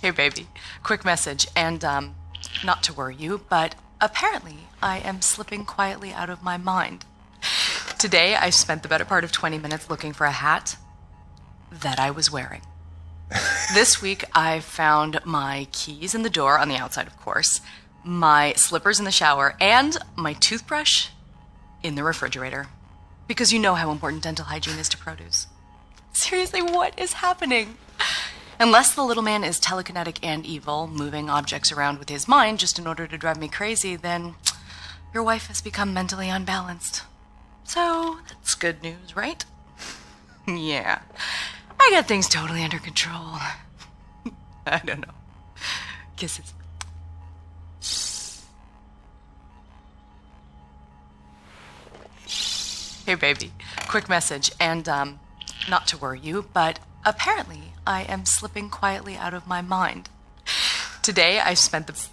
Hey, baby. Quick message, and um, not to worry you, but apparently I am slipping quietly out of my mind. Today I spent the better part of 20 minutes looking for a hat that I was wearing. this week I found my keys in the door, on the outside, of course, my slippers in the shower, and my toothbrush in the refrigerator. Because you know how important dental hygiene is to produce. Seriously, what is happening? Unless the little man is telekinetic and evil, moving objects around with his mind just in order to drive me crazy, then your wife has become mentally unbalanced. So, that's good news, right? yeah. I got things totally under control. I don't know. Kisses. Hey, baby. Quick message, and um, not to worry you, but apparently I am slipping quietly out of my mind. Today I spent the